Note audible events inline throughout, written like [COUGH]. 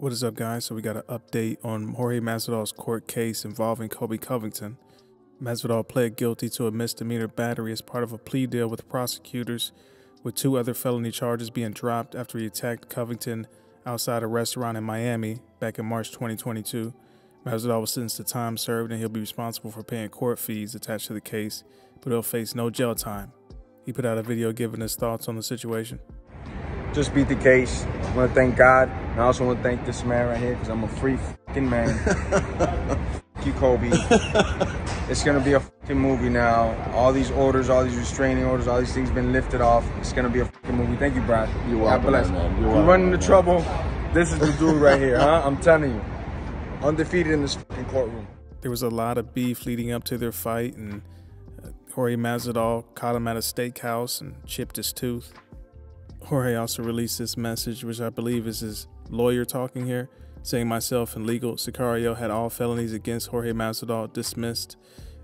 What is up, guys? So we got an update on Jorge Masvidal's court case involving Colby Covington. Masvidal pled guilty to a misdemeanor battery as part of a plea deal with prosecutors, with two other felony charges being dropped after he attacked Covington outside a restaurant in Miami back in March 2022. Masvidal was sentenced to time served and he'll be responsible for paying court fees attached to the case, but he'll face no jail time. He put out a video giving his thoughts on the situation just beat the case. I want to thank God. And I also want to thank this man right here because I'm a free fucking man. F [LAUGHS] you, Colby. it's going to be a fucking movie now. All these orders, all these restraining orders, all these things been lifted off. It's going to be a fucking movie. Thank you, Brad. You're welcome, man. You're You're running into trouble. This is the dude right here, huh? I'm telling you. Undefeated in this fucking courtroom. There was a lot of beef leading up to their fight, and uh, Jorge Masvidal caught him at a steakhouse and chipped his tooth. Jorge also released this message, which I believe is his lawyer talking here, saying myself and legal Sicario had all felonies against Jorge Masvidal dismissed.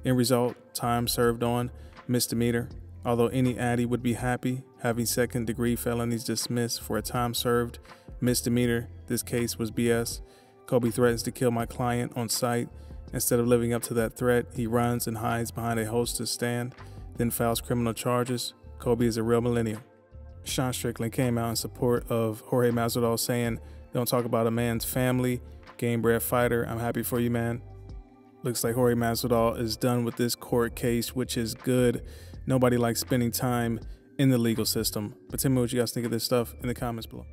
In result, time served on misdemeanor. Although any addy would be happy having second degree felonies dismissed for a time served misdemeanor, this case was BS. Colby threatens to kill my client on sight. Instead of living up to that threat, he runs and hides behind a hostess stand, then files criminal charges. Colby is a real millennial. Sean Strickland came out in support of Jorge Masvidal, saying, "Don't talk about a man's family, game bred fighter. I'm happy for you, man." Looks like Jorge Masvidal is done with this court case, which is good. Nobody likes spending time in the legal system. But tell me what you guys think of this stuff in the comments below.